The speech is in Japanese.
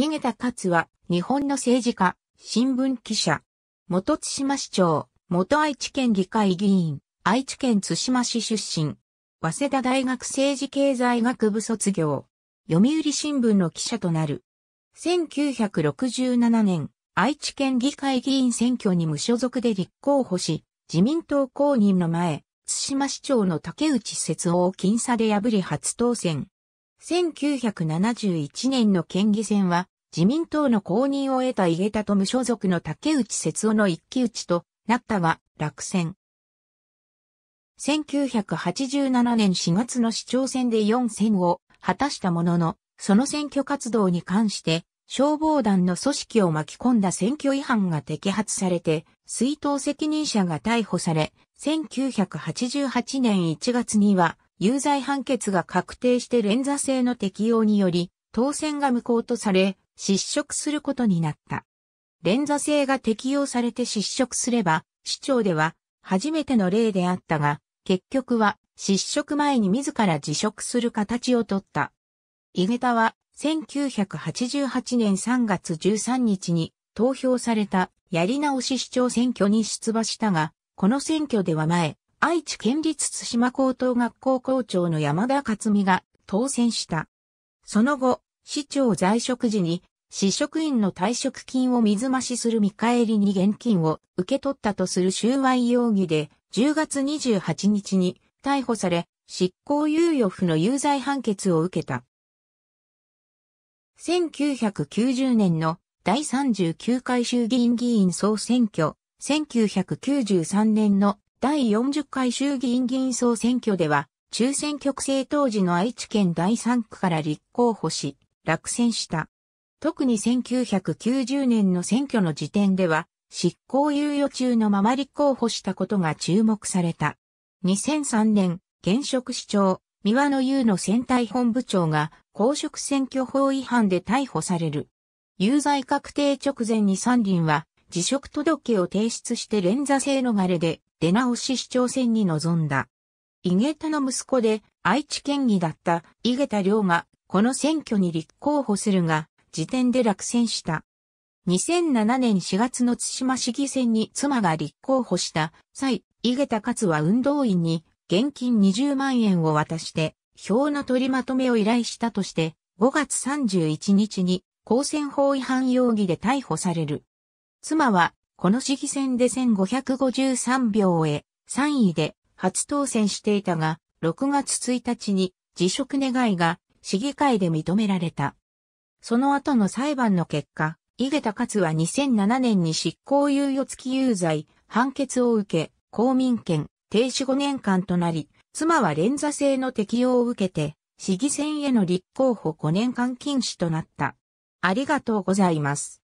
井桁勝は日本の政治家、新聞記者、元津島市長、元愛知県議会議員、愛知県津島市出身。早稲田大学政治経済学部卒業。読売新聞の記者となる。1967年、愛知県議会議員選挙に無所属で立候補し、自民党公認の前、津島市長の竹内節夫を僅差で破り初当選。1971年の県議選は、自民党の公認を得た井桁と無所属の竹内節夫の一騎打ちとなったが、落選。1987年4月の市長選で4選を果たしたものの、その選挙活動に関して消防団の組織を巻き込んだ選挙違反が摘発されて、追悼責任者が逮捕され、1988年1月には有罪判決が確定して連座制の適用により、当選が無効とされ、失職することになった。連座制が適用されて失職すれば、市長では初めての例であったが、結局は失職前に自ら辞職する形をとった。井桁は1988年3月13日に投票されたやり直し市長選挙に出馬したが、この選挙では前、愛知県立津島高等学校校長の山田勝美が当選した。その後、市長在職時に市職員の退職金を水増しする見返りに現金を受け取ったとする収賄容疑で10月28日に逮捕され、執行猶予付の有罪判決を受けた。1990年の第39回衆議院議員総選挙、1993年の第40回衆議院議員総選挙では、中選挙区制当時の愛知県第3区から立候補し、落選した。特に1990年の選挙の時点では、執行猶予中のまま立候補したことが注目された。2003年、現職市長、三輪野優の選対本部長が公職選挙法違反で逮捕される。有罪確定直前に三輪は辞職届を提出して連座制逃れで出直し市長選に臨んだ。井桁の息子で愛知県議だった井桁良がこの選挙に立候補するが、時点で落選した。2007年4月の津島市議選に妻が立候補した際、井桁勝は運動員に現金20万円を渡して票の取りまとめを依頼したとして5月31日に公選法違反容疑で逮捕される。妻はこの市議選で1553票へ3位で初当選していたが、6月1日に辞職願いが市議会で認められた。その後の裁判の結果、井桁勝は2007年に執行猶予付き有罪、判決を受け、公民権、停止5年間となり、妻は連座制の適用を受けて、市議選への立候補5年間禁止となった。ありがとうございます。